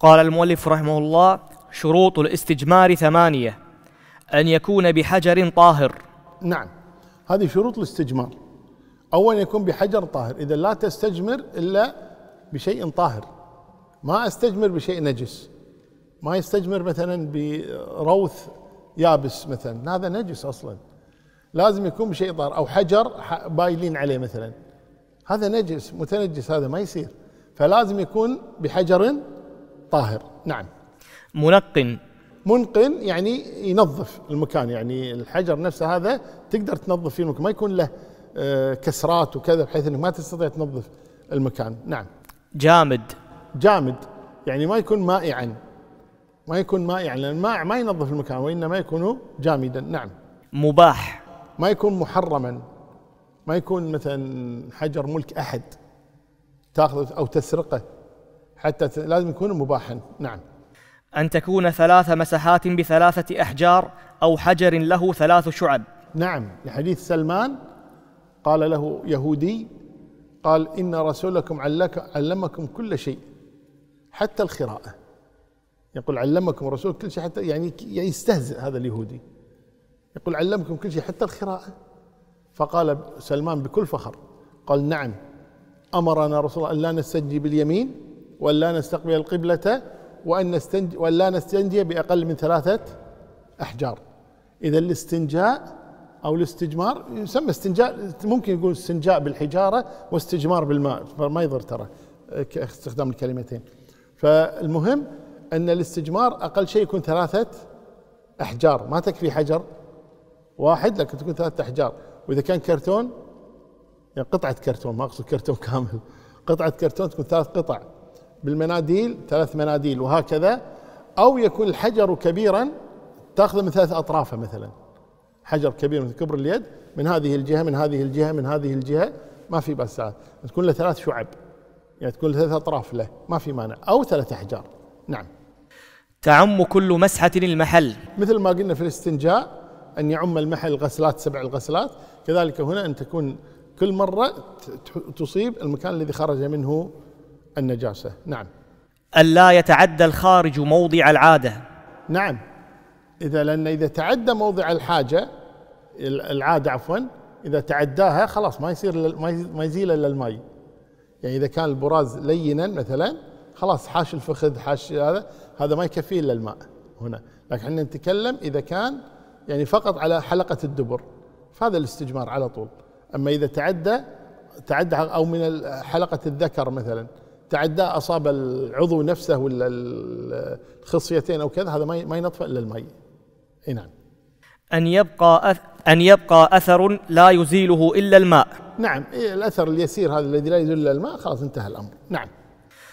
قال المؤلف رحمه الله شروط الاستجمار ثمانية. أن يكون بحجر طاهر. نعم. هذه شروط الاستجمار. أولا يكون بحجر طاهر. إذا لا تستجمر إلا بشيء طاهر. ما أستجمر بشيء نجس. ما يستجمر مثلا بروث يابس مثلا. هذا نجس أصلا. لازم يكون بشيء طاهر. أو حجر بايلين عليه مثلا. هذا نجس متنجس هذا ما يصير. فلازم يكون بحجر طاهر نعم. منقن منقن يعني ينظف المكان يعني الحجر نفسه هذا تقدر تنظف فيه المكان ما يكون له آه، كسرات وكذا بحيث إنك ما تستطيع تنظف المكان. نعم. جامد. جامد. يعني ما يكون مائعا. ما يكون مائعا لأن الماء ما ينظف المكان وإنما يكون جامدا. نعم. مباح. ما يكون محرما. ما يكون مثلا حجر ملك أحد تاخذه أو تسرقه. حتى لازم يكون مباحا نعم. أن تكون ثلاث مساحات بثلاثة أحجار أو حجر له ثلاث شعب. نعم. لحديث سلمان قال له يهودي قال إن رسولكم علمكم كل شيء حتى الخراءة يقول علمكم الرسول كل شيء حتى يعني يستهزئ هذا اليهودي. يقول علمكم كل شيء حتى الخراءة فقال سلمان بكل فخر قال نعم أمرنا رسول الله أن لا نستنجي باليمين وأن لا نستقبل القبلة وأن نستنجي وأن لا نستنجي بأقل من ثلاثة أحجار. إذا الاستنجاء أو الاستجمار يسمى استنجاء ممكن يقول استنجاء بالحجارة واستجمار بالماء فما يضر ترى استخدام الكلمتين. فالمهم أن الاستجمار أقل شيء يكون ثلاثة أحجار ما تكفي حجر واحد لكن تكون ثلاثة أحجار. وإذا كان كرتون يعني قطعة كرتون ما أقصد كرتون كامل قطعة كرتون تكون ثلاث قطع. بالمناديل ثلاث مناديل وهكذا أو يكون الحجر كبيرا تأخذه من ثلاث أطرافه مثلا. حجر كبير مثل كبر اليد من هذه الجهة من هذه الجهة من هذه الجهة ما في بس تكون له ثلاث شعب يعني تكون ثلاث أطراف له ما في مانع. أو ثلاث أحجار. نعم. تعم كل مسحة المحل مثل ما قلنا في الاستنجاء أن يعم المحل غسلات سبع الغسلات. كذلك هنا أن تكون كل مرة تصيب المكان الذي خرج منه النجاسة. نعم. ألا يتعدى الخارج موضع العادة. نعم. إذا لأن إذا تعدى موضع الحاجة العادة عفوا إذا تعداها خلاص ما يصير ما يزيل إلا الماء. يعني إذا كان البراز لينا مثلا خلاص حاش الفخذ حاش هذا هذا ما يكفيه إلا الماء هنا. لكن إحنا نتكلم إذا كان يعني فقط على حلقة الدبر فهذا الاستجمار على طول. أما إذا تعدى تعدى أو من حلقة الذكر مثلا تعدى أصاب العضو نفسه ولا الخصيتين أو كذا هذا ما ينطفئ إلا الماء إي نعم. أن يبقى أث... أن يبقى أثر لا يزيله إلا الماء. نعم الأثر اليسير هذا الذي لا يزيل إلا الماء خلاص انتهى الأمر. نعم.